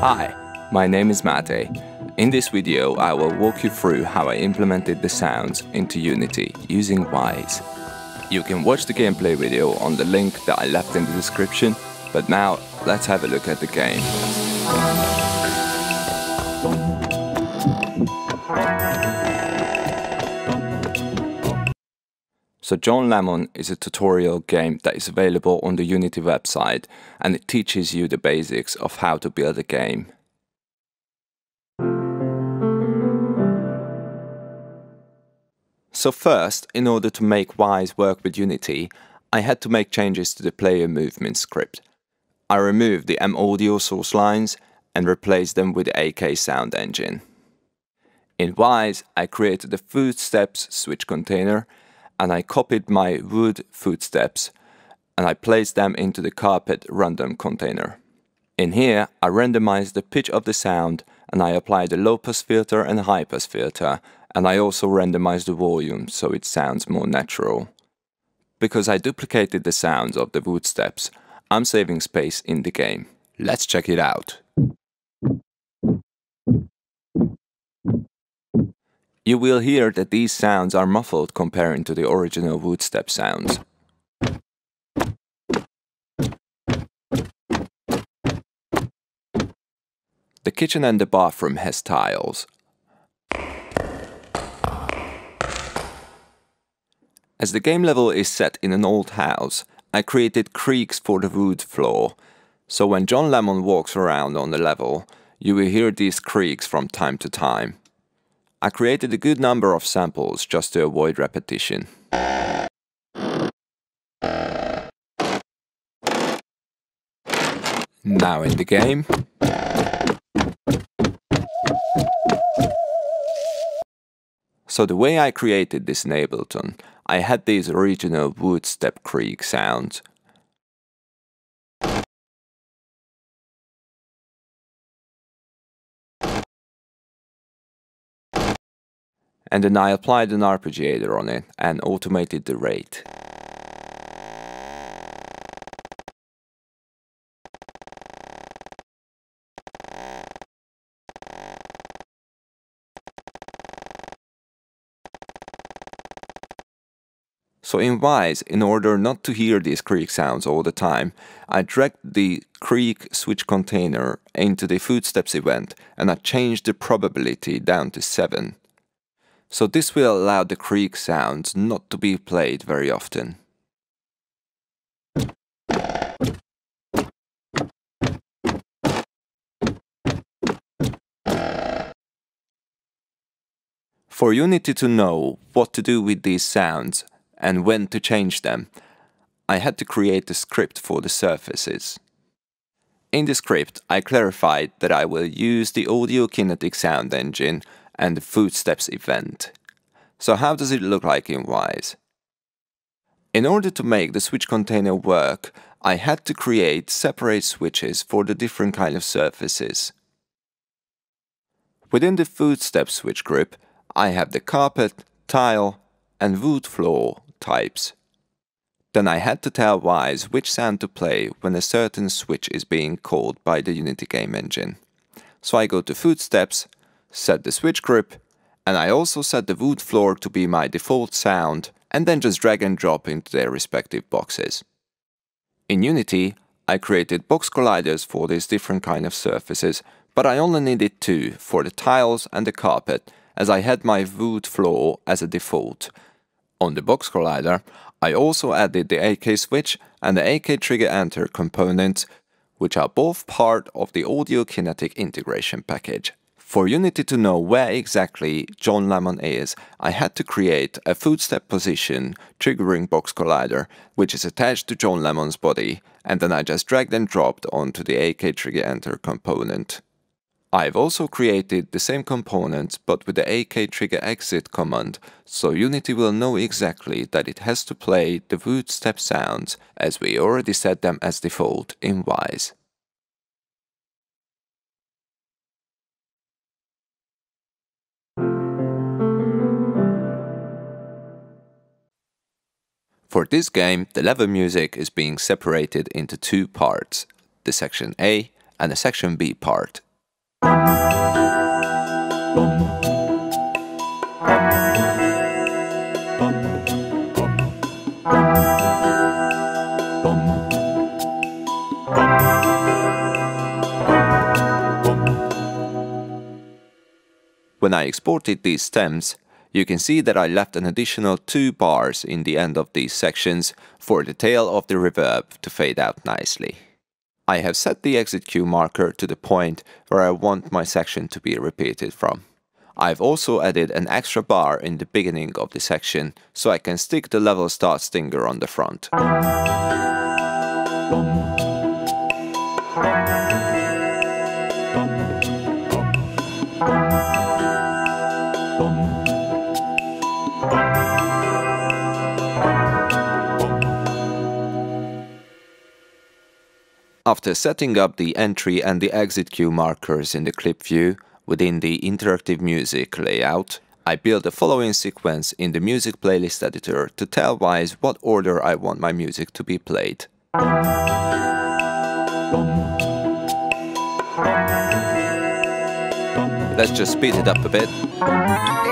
Hi, my name is Máté. In this video I will walk you through how I implemented the sounds into Unity using Wwise. You can watch the gameplay video on the link that I left in the description, but now let's have a look at the game. So John Lemon is a tutorial game that is available on the Unity website and it teaches you the basics of how to build a game. So first, in order to make Wwise work with Unity, I had to make changes to the player movement script. I removed the M audio source lines and replaced them with the AK sound engine. In Wwise, I created a footsteps switch container and I copied my wood footsteps and I placed them into the carpet random container. In here, I randomized the pitch of the sound and I applied a low pass filter and a high pass filter and I also randomized the volume so it sounds more natural. Because I duplicated the sounds of the footsteps, I'm saving space in the game. Let's check it out. You will hear that these sounds are muffled comparing to the original woodstep sounds. The kitchen and the bathroom has tiles. As the game level is set in an old house, I created creaks for the wood floor, so when John Lemon walks around on the level, you will hear these creaks from time to time. I created a good number of samples just to avoid repetition. Now in the game. So the way I created this Ableton, I had these original wood step creak sounds and then I applied an arpeggiator on it and automated the rate. So in Wwise, in order not to hear these creak sounds all the time, I dragged the creak switch container into the footsteps event and I changed the probability down to 7. So this will allow the creak sounds not to be played very often. For Unity to know what to do with these sounds and when to change them, I had to create a script for the surfaces. In the script, I clarified that I will use the Audio Kinetic Sound Engine and the Footsteps event. So how does it look like in Wwise? In order to make the switch container work, I had to create separate switches for the different kind of surfaces. Within the Footsteps switch group, I have the carpet, tile and wood floor types. Then I had to tell Wwise which sound to play when a certain switch is being called by the Unity game engine. So I go to Footsteps, set the switch group, and I also set the wood floor to be my default sound and then just drag and drop into their respective boxes. In Unity, I created box colliders for these different kind of surfaces, but I only needed two for the tiles and the carpet as I had my wood floor as a default, on the box collider, I also added the AK switch and the AK trigger enter components, which are both part of the Audio Kinetic integration package. For Unity to know where exactly John Lemon is, I had to create a footstep position triggering box collider, which is attached to John Lemon's body, and then I just dragged and dropped onto the AK trigger enter component. I've also created the same component but with the AK trigger exit command, so Unity will know exactly that it has to play the footstep sounds as we already set them as default in Wwise. For this game, the level music is being separated into two parts, the section A and the section B part. When I exported these stems, you can see that I left an additional two bars in the end of these sections for the tail of the reverb to fade out nicely. I have set the exit cue marker to the point where I want my section to be repeated from. I've also added an extra bar in the beginning of the section so I can stick the level start stinger on the front. After setting up the entry and the exit cue markers in the clip view within the interactive music layout, I build the following sequence in the music playlist editor to tell Wwise what order I want my music to be played. Let's just speed it up a bit.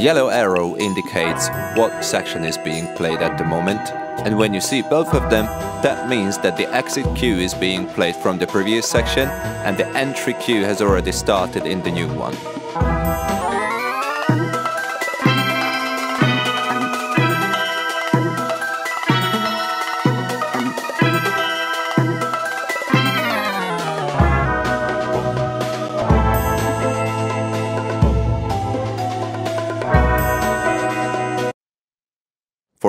The yellow arrow indicates what section is being played at the moment, and when you see both of them, that means that the exit cue is being played from the previous section and the entry cue has already started in the new one.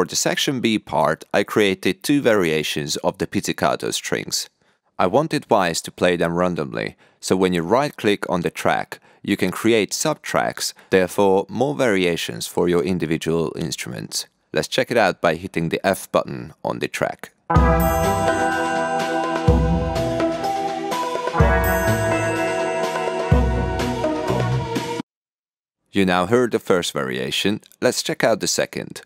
For the section B part, I created two variations of the pizzicato strings. I wanted Wwise to play them randomly, so when you right-click on the track, you can create subtracks, therefore more variations for your individual instruments. Let's check it out by hitting the F button on the track. You now heard the first variation, let's check out the second.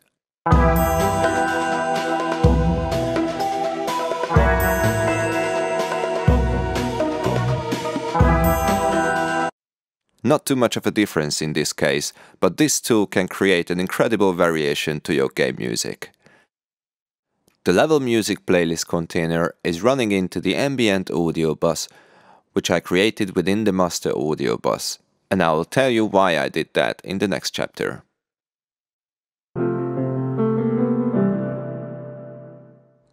Not too much of a difference in this case, but this tool can create an incredible variation to your game music. The level music playlist container is running into the ambient audio bus, which I created within the master audio bus, and I will tell you why I did that in the next chapter.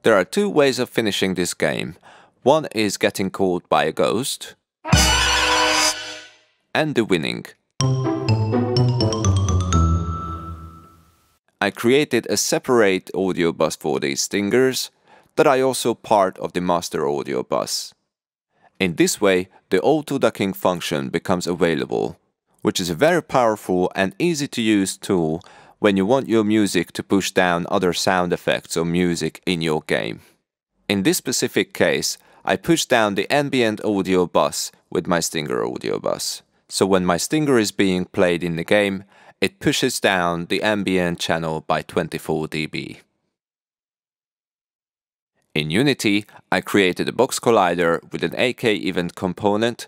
There are two ways of finishing this game. One is getting caught by a ghost, and the winning. I created a separate audio bus for these stingers that are also part of the master audio bus. In this way, the auto ducking function becomes available, which is a very powerful and easy to use tool when you want your music to push down other sound effects or music in your game. In this specific case, I push down the ambient audio bus with my Stinger audio bus. So when my Stinger is being played in the game, it pushes down the ambient channel by 24 dB. In Unity, I created a box collider with an AK event component,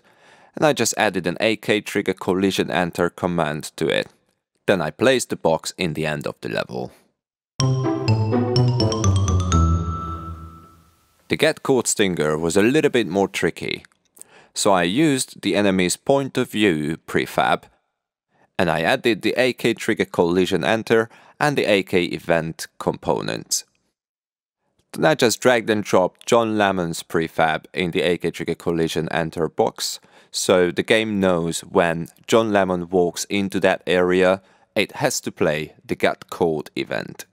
and I just added an AK trigger collision enter command to it. Then I placed the box in the end of the level. The get caught stinger was a little bit more tricky, so I used the enemy's point of view prefab and I added the AK trigger collision enter and the AK event components. Then I just dragged and dropped John Lemon's prefab in the AK trigger collision enter box, so the game knows when John Lemon walks into that area it has to play the Get Caught event.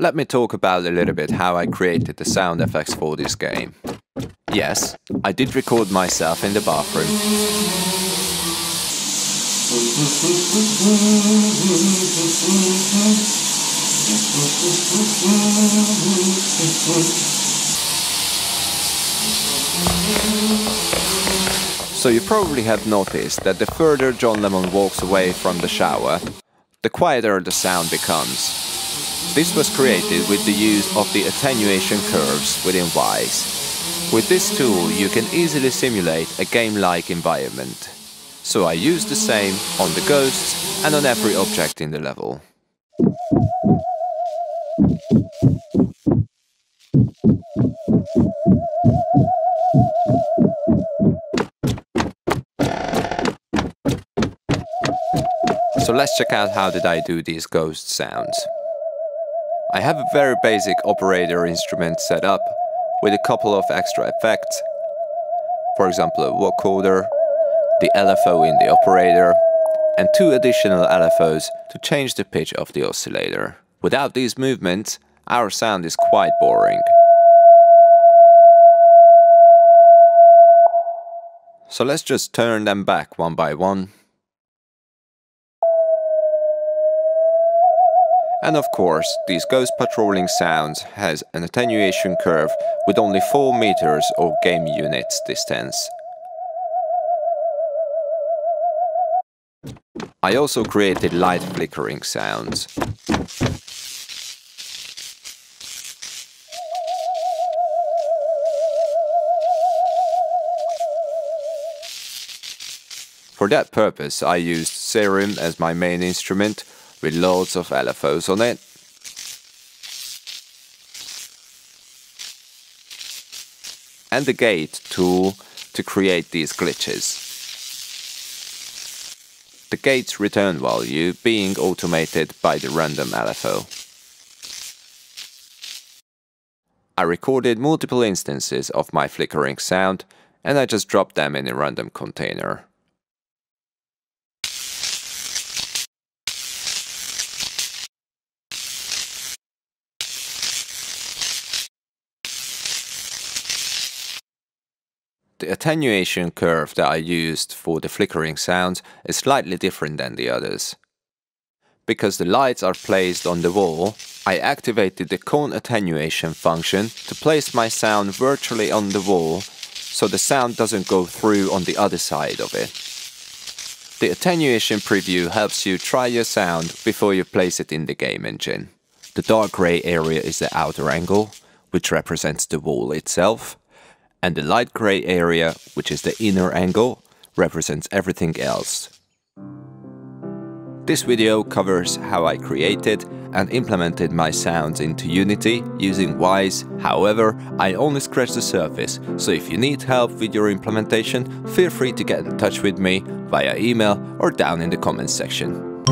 Let me talk about a little bit how I created the sound effects for this game. Yes, I did record myself in the bathroom. So you probably have noticed that the further John Lemon walks away from the shower, the quieter the sound becomes. This was created with the use of the attenuation curves within Wwise. With this tool you can easily simulate a game-like environment. So I use the same on the ghosts and on every object in the level. So let's check out how did I do these ghost sounds. I have a very basic operator instrument set up with a couple of extra effects. For example a vocoder, the LFO in the operator and two additional LFOs to change the pitch of the oscillator. Without these movements, our sound is quite boring. So let's just turn them back one by one. And of course, these ghost patrolling sounds has an attenuation curve with only 4 meters or game units distance. I also created light flickering sounds. For that purpose I used Serum as my main instrument with loads of LFOs on it. And the gate tool to create these glitches. The gate's return value being automated by the random LFO. I recorded multiple instances of my flickering sound and I just dropped them in a random container. The attenuation curve that I used for the flickering sounds is slightly different than the others. Because the lights are placed on the wall, I activated the cone attenuation function to place my sound virtually on the wall so the sound doesn't go through on the other side of it. The attenuation preview helps you try your sound before you place it in the game engine. The dark grey area is the outer angle, which represents the wall itself, and the light gray area, which is the inner angle, represents everything else. This video covers how I created and implemented my sounds into Unity using Wwise, however, I only scratched the surface, so if you need help with your implementation, feel free to get in touch with me via email or down in the comments section.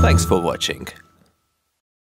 Thanks for watching.